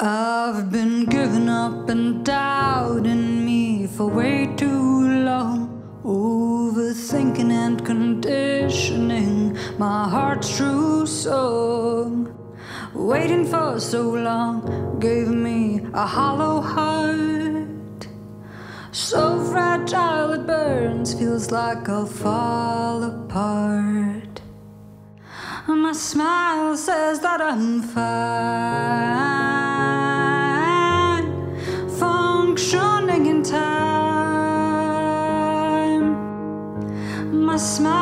I've been giving up and doubting me for way too long. Overthinking and conditioning my heart's true song. Waiting for so long gave me a hollow heart. So fragile it burns, feels like I'll fall apart. My smile says that I'm fine, smile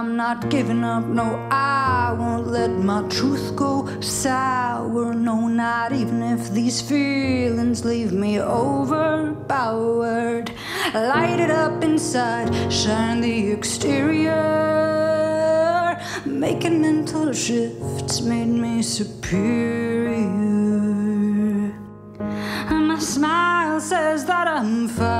I'm not giving up, no, I won't let my truth go sour. No, not even if these feelings leave me overpowered. Light it up inside, shine the exterior. Making mental shifts made me superior. And my smile says that I'm fine,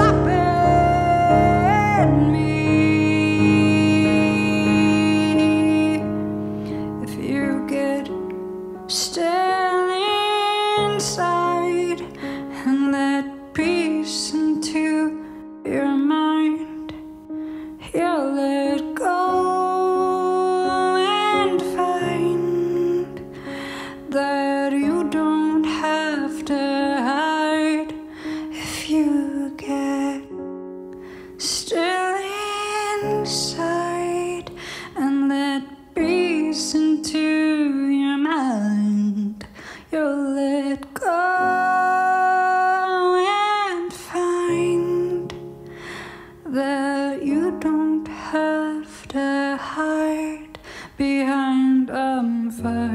You don't have to hide if you get still inside and let peace into your mind. You'll let go and find that you don't have to hide behind a fire.